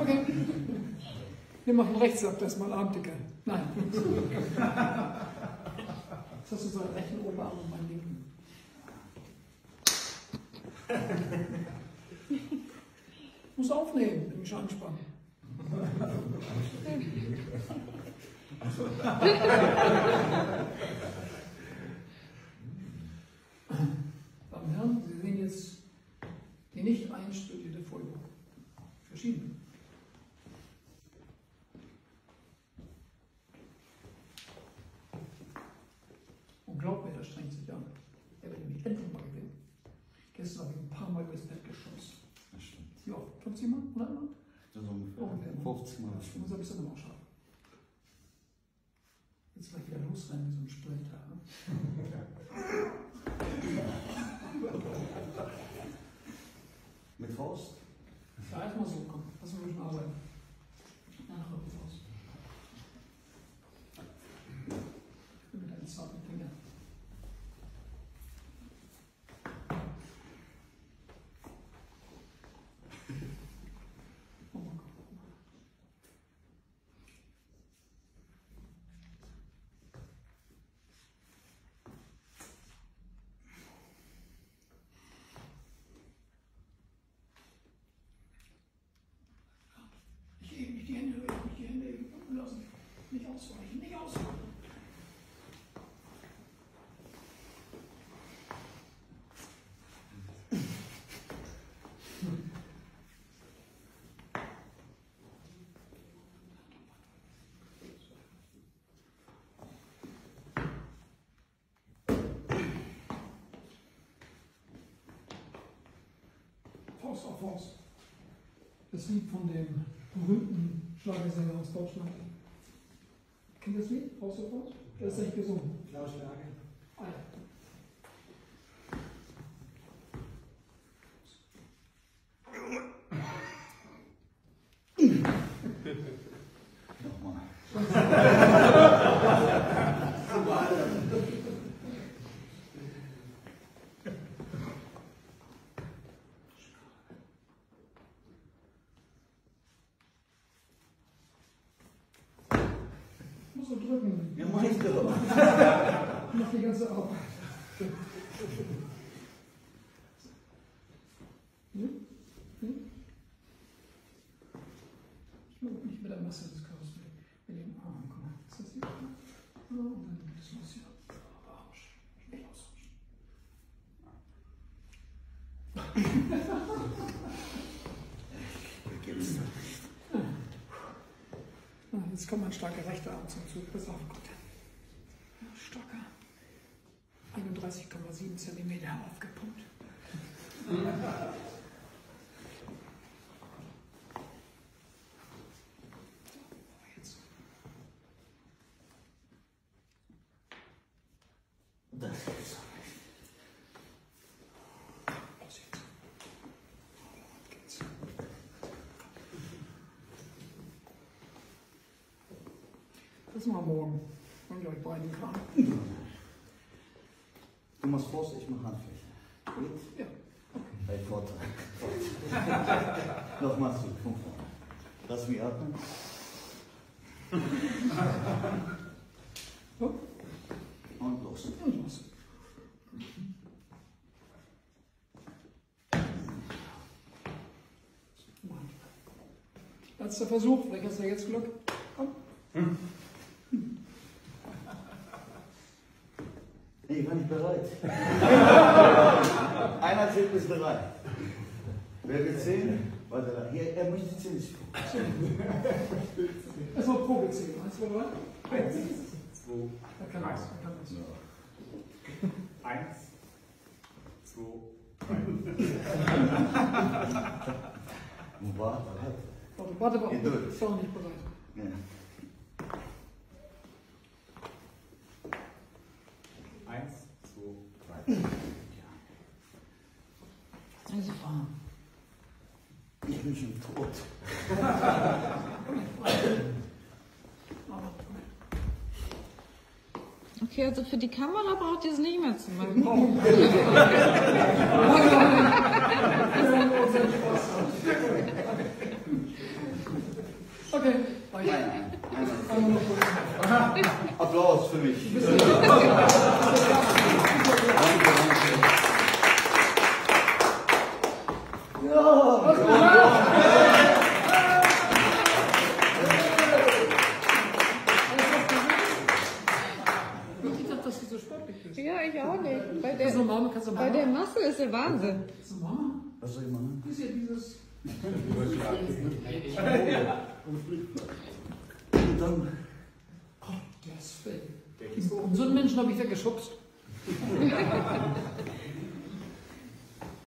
Okay. Wir machen rechts ab, das mal Armdicke. Nein. Jetzt hast du so einen rechten Oberarm und meinen linken. Muss aufnehmen, mich anspannen. Er will nämlich endlich mal gewinnen. Gestern habe ich ein paar Mal übers Bett geschossen. Das stimmt. Oft? 50 Mal? 100 Mal? Das ist ungefähr Ungefähr. 50 Mal. Das muss ein bisschen noch schaffen. Jetzt gleich wieder losrennen wie so ein Sprinter. Ne? Mit Faust? Ja, erstmal so, komm. Lass uns ruhig mal arbeiten. Danach noch raus. Ich bin mit deinen zarten eben, nicht die Hände, nicht die Hände eben lassen. Nicht ausweichen, nicht ausweichen. Faust auf Faust. Das Lied von dem berühmten Schlagersänger aus Deutschland. Kennt ihr das Lied? Auf Faust? Der ist echt gesungen. Klaus Berge. So drücken. Ja, mach ich doch. Mach die ganze Arbeit. Hm? Hm? Ich mag nicht mit der Masse des Körpers, mit, dem Arm. Guck mal, ist das hier? Ja, und dann das muss hier. Arsch. Nicht ausrutschen. Ah, Jetzt kommt mein starker rechter Arm zum Zug. Pass auf, Gott. Starker. 31,7 cm aufgepumpt. Das machen wir morgen, wenn ich euch beiden kann. Du machst Faust, ich mach Handfläche. Gut? Ja. Bei Vorteil. Noch machst du von vorne. Lass mich atmen. So, Und los. und los. Letzter Versuch, vielleicht hast du jetzt Glück. Komm. Nee, ich war nicht bereit. Einer zählt bis drei. Wer will zählen? Warte, da. Hier, er möchte zählen. ist gut. Erstmal Probe zählen. Eins, zwei, drei. Eins, zwei, Da kann das. Da kann das. eins, zwei, drei. Und warte, warte. Warte, warte. Geduld. Ich bin noch nicht bereit. Ja. Eins, Super. Ich bin schon tot. Okay. Okay, also für die Kamera braucht ihr es nicht mehr zu machen. Okay, noch kurz. Applaus für mich. Ich dachte, bist. Ja, ich auch nicht. Bei der, du bei der Masse ist der Wahnsinn. Kannst du mal? Was soll ich machen? Das ist ja dieses. Und dann. Gott, der ist fake. So einen Menschen habe ich weggeschubst.